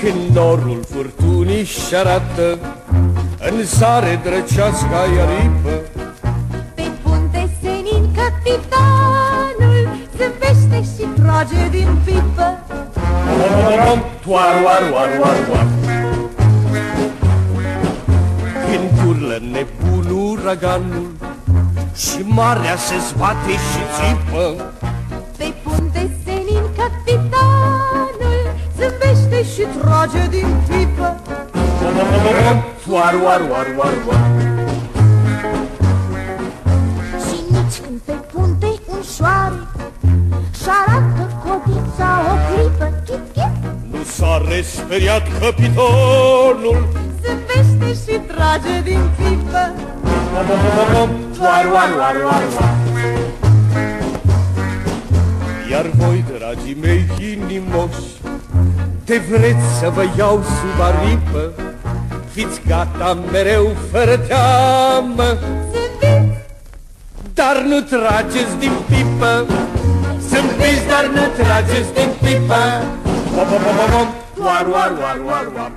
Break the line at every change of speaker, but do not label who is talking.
Când norul furtunii și arată În sare drăcească aripă
Pe punte senin capitanul Zâmbește și trage din pipă.
Toar, oar, oar, oar, oar. Când urlă nebunul uraganul Și marea se zbate și țipă.
Pe punte senin capitanul Zâmbește și trage din pipă.
Toar, oar, oar, oar, oar.
Și nici când pe punte un șoare Și șarată codița o clipă chip, chip,
Nu s-a resperiat capitanul
Zâmbește și trage din pipă
Toar, oar, oar, oar, oar. Iar voi, dragii mei inimoși Te vreți să vă iau sub aripă? Fiți gata mereu fără teamă.
Zâmbiți,
Dar nu trageți din pipă. Zâmbiți, dar nu trageți din pipă. Toar, oar, oar, oar, oar